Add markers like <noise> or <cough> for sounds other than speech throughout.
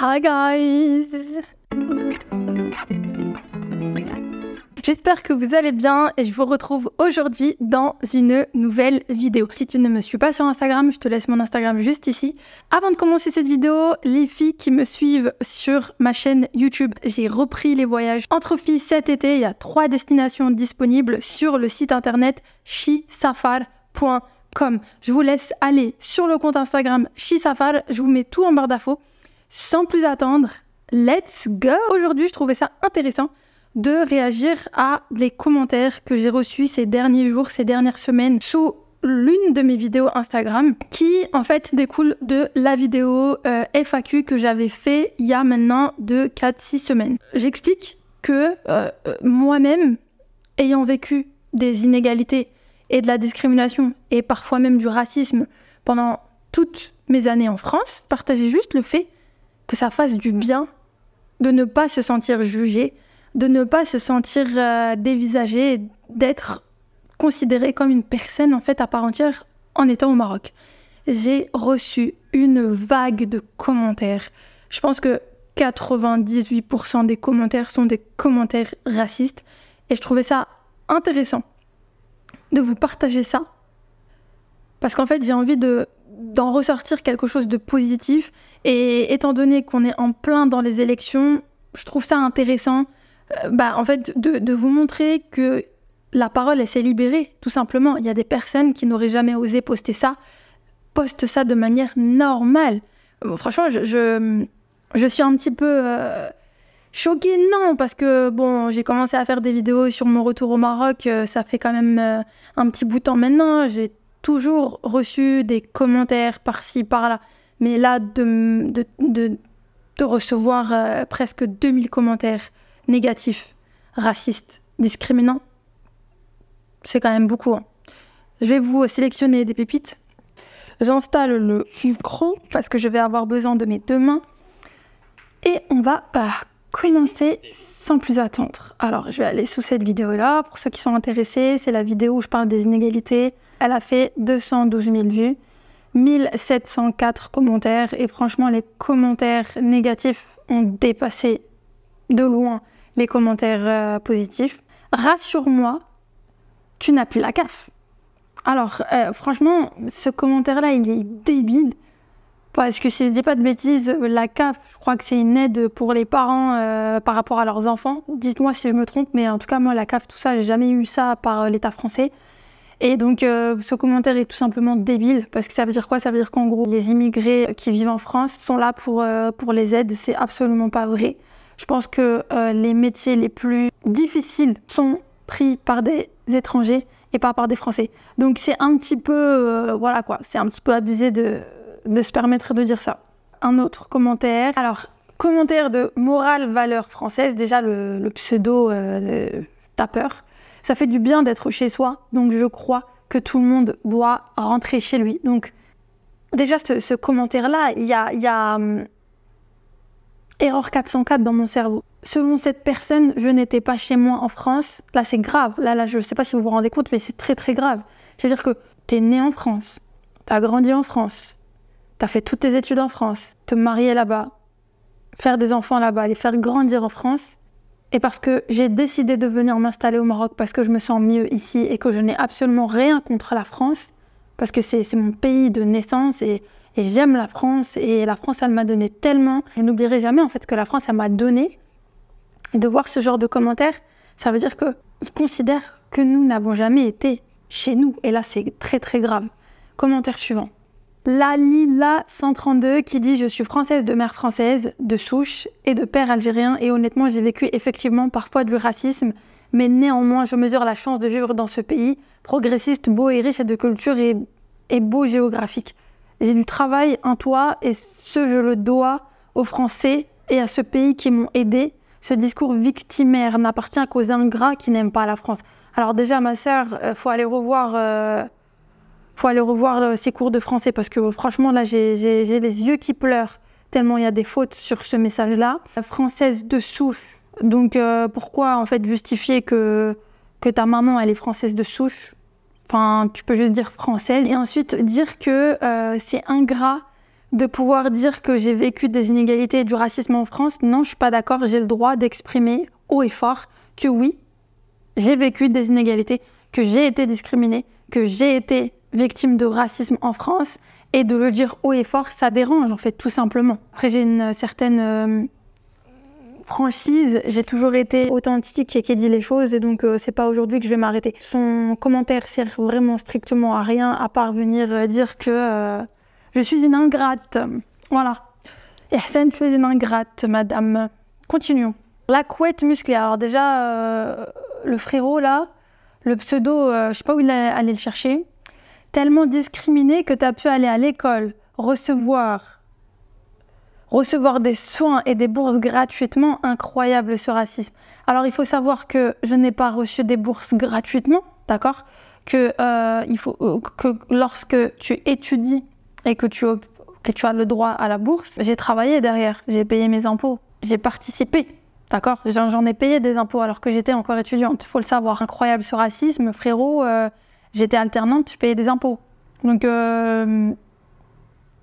Hi guys J'espère que vous allez bien et je vous retrouve aujourd'hui dans une nouvelle vidéo. Si tu ne me suis pas sur Instagram, je te laisse mon Instagram juste ici. Avant de commencer cette vidéo, les filles qui me suivent sur ma chaîne YouTube, j'ai repris les voyages entre filles cet été. Il y a trois destinations disponibles sur le site internet shisafar.com. Je vous laisse aller sur le compte Instagram shisafar. Je vous mets tout en barre d'infos. Sans plus attendre, let's go Aujourd'hui, je trouvais ça intéressant de réagir à des commentaires que j'ai reçus ces derniers jours, ces dernières semaines sous l'une de mes vidéos Instagram qui en fait découle de la vidéo euh, FAQ que j'avais fait il y a maintenant de 4-6 semaines. J'explique que euh, moi-même, ayant vécu des inégalités et de la discrimination et parfois même du racisme pendant toutes mes années en France, partager juste le fait que ça fasse du bien de ne pas se sentir jugé, de ne pas se sentir euh, dévisagé, d'être considéré comme une personne en fait à part entière en étant au Maroc. J'ai reçu une vague de commentaires. Je pense que 98% des commentaires sont des commentaires racistes et je trouvais ça intéressant de vous partager ça parce qu'en fait j'ai envie de d'en ressortir quelque chose de positif et étant donné qu'on est en plein dans les élections, je trouve ça intéressant euh, bah, en fait, de, vous montrer que la parole, elle s'est libérée, tout simplement. Il y a des personnes qui n'auraient jamais osé poster ça, postent ça de manière normale. franchement, je, je, suis un petit peu euh, choquée, non, parce que, bon, j'ai commencé à faire des vidéos sur mon retour au Maroc, euh, ça fait quand même un petit bout de temps maintenant. J'ai toujours reçu des commentaires par-ci, par-là. Mais là, de, de, de, recevoir presque 2000 commentaires négatif, raciste, discriminant, c'est quand même beaucoup. Hein. Je vais vous sélectionner des pépites. J'installe le micro parce que je vais avoir besoin de mes deux mains. Et on va bah, commencer sans plus attendre. Alors, je vais aller sous cette vidéo-là. Pour ceux qui sont intéressés, c'est la vidéo où je parle des inégalités. Elle a fait 212 000 vues, 1704 commentaires. Et franchement, les commentaires négatifs ont dépassé de loin les commentaires euh, positifs. Rassure-moi, tu n'as plus la CAF. Alors, euh, franchement, ce commentaire-là, il est débile. Parce que si je dis pas de bêtises, la CAF, je crois que c'est une aide pour les parents euh, par rapport à leurs enfants. Dites-moi si je me trompe, mais en tout cas, moi, la CAF, tout ça, j'ai jamais eu ça par l'État français. Et donc, ce commentaire est tout simplement débile, parce que ça veut dire quoi? Ça veut dire qu'en gros, les immigrés qui vivent en France sont là pour, pour les aides. C'est absolument pas vrai. Je pense que euh, les métiers les plus difficiles sont pris par des étrangers et pas par des Français. Donc c'est un petit peu, euh, voilà quoi, c'est un petit peu abusé de, se permettre de dire ça. Un autre commentaire. Alors, commentaire de morale valeur française, déjà le, pseudo euh, tapeur. Ça fait du bien d'être chez soi, donc je crois que tout le monde doit rentrer chez lui. Donc déjà ce, commentaire-là, il y a, y a hum, erreur 404 dans mon cerveau. Selon cette personne, je n'étais pas chez moi en France. Là, c'est grave. Là, là, je ne sais pas si vous vous rendez compte, mais c'est très, très grave. C'est-à-dire que tu es né en France, tu as grandi en France, tu as fait toutes tes études en France, te marier là-bas, faire des enfants là-bas, les faire grandir en France. Et parce que j'ai décidé de venir m'installer au Maroc parce que je me sens mieux ici et que je n'ai absolument rien contre la France, parce que c'est mon pays de naissance et et j'aime la France et la France, elle m'a donné tellement. Et n'oublierai jamais en fait que la France, elle m'a donné. Et de voir ce genre de commentaires, ça veut dire qu'ils considèrent que nous n'avons jamais été chez nous. Et là, c'est très très grave. Commentaire suivant. La Lila 132 qui dit Je suis française de mère française, de souche et de père algérien. Et honnêtement, j'ai vécu effectivement parfois du racisme. Mais néanmoins, je mesure la chance de vivre dans ce pays progressiste, beau et riche de culture et, beau géographique. J'ai du travail en toi et ce, je le dois aux Français et à ce pays qui m'ont aidé. Ce discours victimaire n'appartient qu'aux ingrats qui n'aiment pas la France. Alors déjà, ma sœur, euh, faut aller revoir, euh, faut aller revoir euh, ses cours de français parce que franchement là, j'ai les yeux qui pleurent tellement il y a des fautes sur ce message-là. Française de souche. Donc pourquoi en fait justifier que que ta maman elle est française de souche? Enfin, tu peux juste dire française. Et ensuite dire que euh, c'est ingrat de pouvoir dire que j'ai vécu des inégalités et du racisme en France. Non, je suis pas d'accord. J'ai le droit d'exprimer haut et fort que oui, j'ai vécu des inégalités, que j'ai été discriminée, que j'ai été victime de racisme en France. Et de le dire haut et fort, ça dérange en fait, tout simplement. Après, j'ai une certaine euh, franchise. J'ai toujours été authentique et qui dit les choses, et donc euh, c'est pas aujourd'hui que je vais m'arrêter. Son commentaire sert vraiment strictement à rien, à part venir euh, dire que je suis une ingrate. Voilà. Hassan, tu es une ingrate, madame. Continuons. La couette musclée. Alors déjà, le frérot là, le pseudo, je sais pas où il est allé le chercher tellement discriminé que tu as pu aller à l'école, recevoir, recevoir des soins et des bourses gratuitement, incroyable ce racisme. Alors il faut savoir que je n'ai pas reçu des bourses gratuitement, d'accord? Que, euh, il faut, euh, que lorsque tu étudies et que tu, as le droit à la bourse, j'ai travaillé derrière, j'ai payé mes impôts, j'ai participé. D'accord? J'en ai payé des impôts alors que j'étais encore étudiante. Il faut le savoir. Incroyable ce racisme, frérot. Euh, J'étais alternante, je payais des impôts. Donc, euh,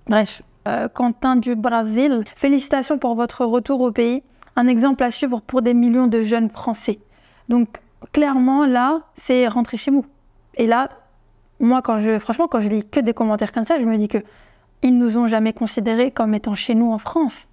bref. Euh, Quentin du Brésil, félicitations pour votre retour au pays. Un exemple à suivre pour des millions de jeunes Français. Donc, clairement, là, c'est rentrer chez nous. Et là, moi, quand je, franchement, quand je lis que des commentaires comme ça, je me dis que ils nous ont jamais considérés comme étant chez nous en France.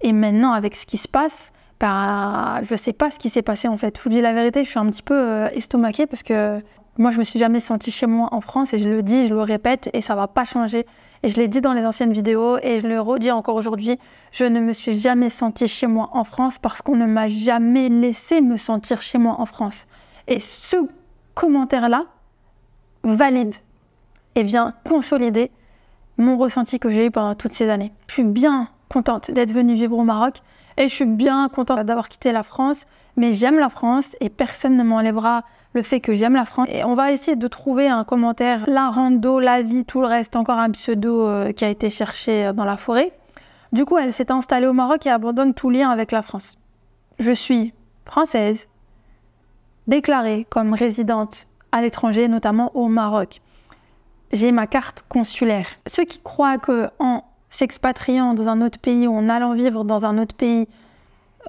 Et maintenant, avec ce qui se passe, bah, je sais pas ce qui s'est passé en fait. Je vous dis la vérité, je suis un petit peu euh, estomaquée parce que moi, je me suis jamais sentie chez moi en France et je le dis, je le répète et ça va pas changer. Et je l'ai dit dans les anciennes vidéos et je le redis encore aujourd'hui, je ne me suis jamais sentie chez moi en France parce qu'on ne m'a jamais laissé me sentir chez moi en France. Et ce commentaire-là valide et vient consolider mon ressenti que j'ai eu pendant toutes ces années. Je suis bien contente d'être venue vivre au Maroc et je suis bien contente d'avoir quitté la France, mais j'aime la France et personne ne m'enlèvera le fait que j'aime la France. Et on va essayer de trouver un commentaire, la rando, la vie, tout le reste, encore un pseudo euh, qui a été cherché euh, dans la forêt. Du coup, elle s'est installée au Maroc et abandonne tout lien avec la France. Je suis française, déclarée comme résidente à l'étranger, notamment au Maroc. J'ai ma carte consulaire. Ceux qui croient que en s'expatriant dans un autre pays ou en allant vivre dans un autre pays,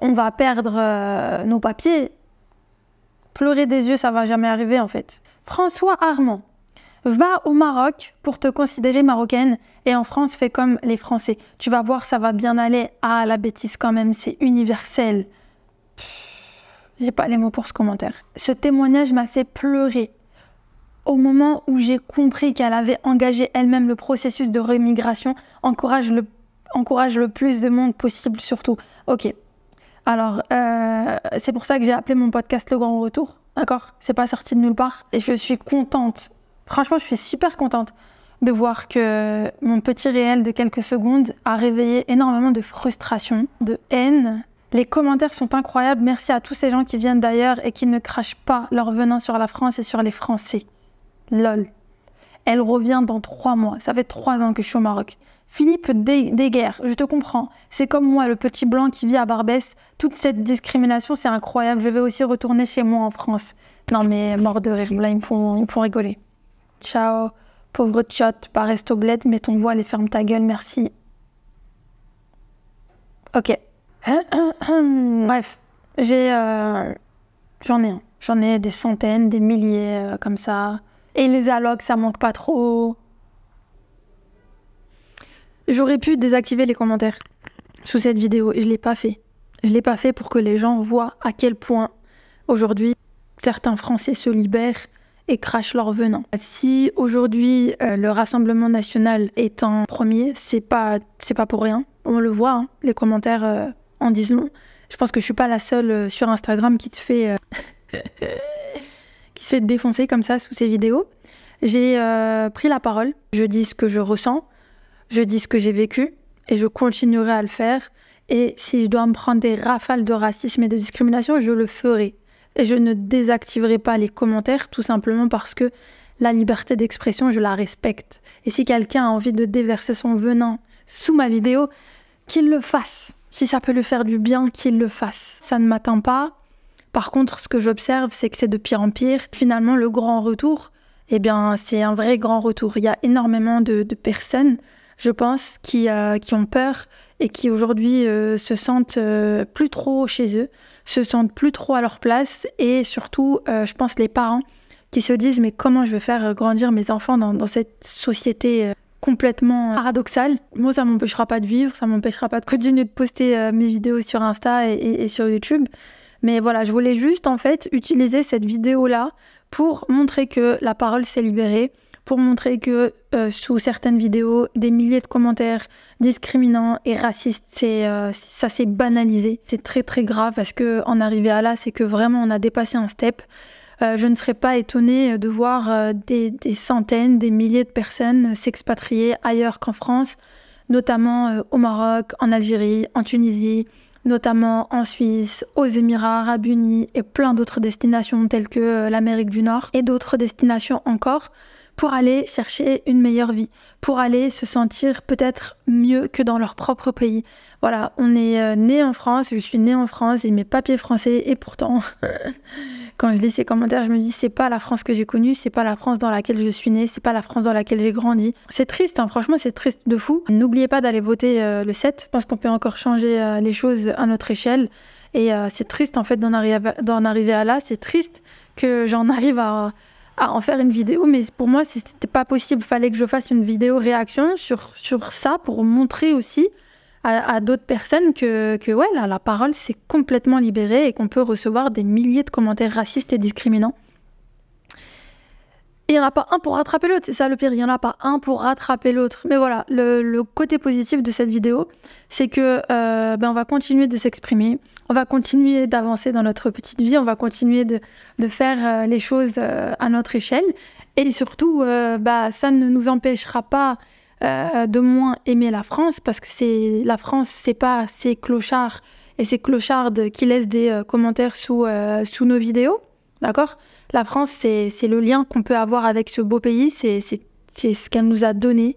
on va perdre euh, nos papiers, Pleurer des yeux, ça va jamais arriver en fait. François Armand, va au Maroc pour te considérer marocaine et en France, fais comme les Français. Tu vas voir, ça va bien aller. Ah, la bêtise quand même, c'est universel. J'ai pas les mots pour ce commentaire. Ce témoignage m'a fait pleurer. Au moment où j'ai compris qu'elle avait engagé elle-même le processus de remigration, encourage le, encourage le plus de monde possible surtout. Ok, alors, euh, c'est pour ça que j'ai appelé mon podcast Le Grand Retour. D'accord? C'est pas sorti de nulle part. Et je suis contente. Franchement, je suis super contente de voir que mon petit réel de quelques secondes a réveillé énormément de frustration, de haine. Les commentaires sont incroyables. Merci à tous ces gens qui viennent d'ailleurs et qui ne crachent pas leur venin sur la France et sur les Français. Lol. Elle revient dans trois mois. Ça fait trois ans que je suis au Maroc. Philippe Deguerre, je te comprends. C'est comme moi, le petit blanc qui vit à Barbès. Toute cette discrimination, c'est incroyable. Je vais aussi retourner chez moi en France. Non, mais mort de rire. Là, ils me font, rigoler. Ciao, pauvre tchot, pas reste au bled, mets ton voile et ferme ta gueule, merci. Ok. <coughs> Bref, j'ai. Euh, j'en ai un. J'en ai des centaines, des milliers euh, comme ça. Et les allocs, ça manque pas trop. J'aurais pu désactiver les commentaires sous cette vidéo et je l'ai pas fait. Je l'ai pas fait pour que les gens voient à quel point aujourd'hui certains Français se libèrent et crachent leur venin. Si aujourd'hui euh, le Rassemblement national est en premier, c'est pas c'est pas pour rien. On le voit, hein, les commentaires euh, en disent long. Je pense que je suis pas la seule euh, sur Instagram qui te fait <laughs> qui se fait défoncer comme ça sous ces vidéos. J'ai pris la parole, je dis ce que je ressens, je dis ce que j'ai vécu et je continuerai à le faire. Et si je dois me prendre des rafales de racisme et de discrimination, je le ferai. Et je ne désactiverai pas les commentaires tout simplement parce que la liberté d'expression, je la respecte. Et si quelqu'un a envie de déverser son venin sous ma vidéo, qu'il le fasse. Si ça peut lui faire du bien, qu'il le fasse. Ça ne m'atteint pas. Par contre, ce que j'observe, c'est que c'est de pire en pire. Finalement, le grand retour, eh bien, c'est un vrai grand retour. Il y a énormément de, de personnes je pense, qui, qui ont peur et qui aujourd'hui se sentent plus trop chez eux, se sentent plus trop à leur place et surtout, je pense, les parents qui se disent mais comment je vais faire grandir mes enfants dans, cette société complètement paradoxale? Moi, ça m'empêchera pas de vivre, ça m'empêchera pas de continuer de poster mes vidéos sur Insta et, et sur YouTube. Mais voilà, je voulais juste en fait utiliser cette vidéo-là pour montrer que la parole s'est libérée, pour montrer que euh, sous certaines vidéos, des milliers de commentaires discriminants et racistes, c'est, euh, ça s'est banalisé. C'est très très grave parce que en arriver à là, c'est que vraiment on a dépassé un step. Euh, je ne serais pas étonnée de voir des, des, centaines, des milliers de personnes s'expatrier ailleurs qu'en France, notamment au Maroc, en Algérie, en Tunisie, notamment en Suisse, aux Émirats arabes unis et plein d'autres destinations telles que euh, l'Amérique du Nord et d'autres destinations encore pour aller chercher une meilleure vie, pour aller se sentir peut-être mieux que dans leur propre pays. Voilà, on est euh, né en France, je suis né en France et mes papiers français et pourtant <laughs> quand je lis ces commentaires, je me dis c'est pas la France que j'ai connue, c'est pas la France dans laquelle je suis née, c'est pas la France dans laquelle j'ai grandi. C'est triste, hein, franchement, c'est triste de fou. N'oubliez pas d'aller voter euh, le 7. Je pense qu'on peut encore changer euh, les choses à notre échelle. Et c'est triste en fait d'en arriver, arriver, à là. C'est triste que j'en <laughs> arrive à, à, en faire une vidéo, mais pour moi, c'était pas possible. Il fallait que je fasse une vidéo réaction sur, sur ça pour montrer aussi à, d'autres personnes que, que ouais, la parole s'est complètement libérée et qu'on peut recevoir des milliers de commentaires racistes et discriminants. Il n'y en a pas un pour rattraper l'autre, c'est ça le pire, il n'y en a pas un pour rattraper l'autre. Mais voilà, le, côté positif de cette vidéo, c'est que euh, ben on va continuer de s'exprimer, on va continuer d'avancer dans notre petite vie, on va continuer de, de faire euh, les choses euh, à notre échelle. Et surtout, bah, ça ne nous empêchera pas de moins aimer la France parce que c'est la France, c'est pas ces clochards et ces clochardes qui laissent des commentaires sous, sous nos vidéos. D'accord? La France, c'est le lien qu'on peut avoir avec ce beau pays, c'est ce qu'elle nous a donné,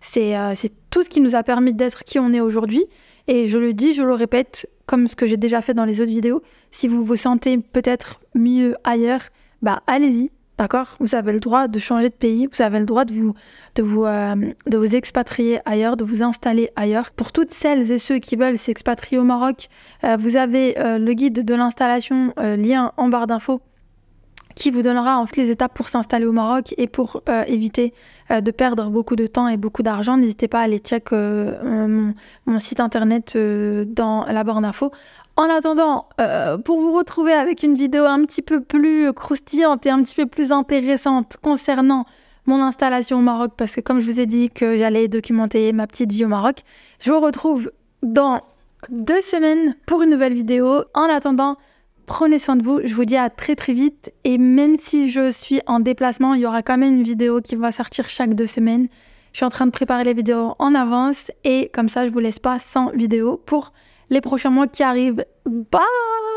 c'est tout ce qui nous a permis d'être qui on est aujourd'hui. Et je le dis, je le répète, comme ce que j'ai déjà fait dans les autres vidéos, si vous vous sentez peut-être mieux ailleurs, bah allez-y, D'accord? Vous avez le droit de changer de pays, vous avez le droit de vous, de, vous, euh, de vous expatrier ailleurs, de vous installer ailleurs. Pour toutes celles et ceux qui veulent s'expatrier au Maroc, euh, vous avez euh, le guide de l'installation, lien en barre d'infos, qui vous donnera en fait les étapes pour s'installer au Maroc et pour éviter de perdre beaucoup de temps et beaucoup d'argent. N'hésitez pas à aller check mon, mon, site internet dans la barre d'infos. En attendant, euh, pour vous retrouver avec une vidéo un petit peu plus croustillante et un petit peu plus intéressante concernant mon installation au Maroc, parce que comme je vous ai dit que j'allais documenter ma petite vie au Maroc, je vous retrouve dans deux semaines pour une nouvelle vidéo. En attendant, prenez soin de vous, je vous dis à très très vite, et même si je suis en déplacement, il y aura quand même une vidéo qui va sortir chaque deux semaines. Je suis en train de préparer les vidéos en avance, et comme ça, je vous laisse pas sans vidéo pour les prochains mois qui arrivent. Bye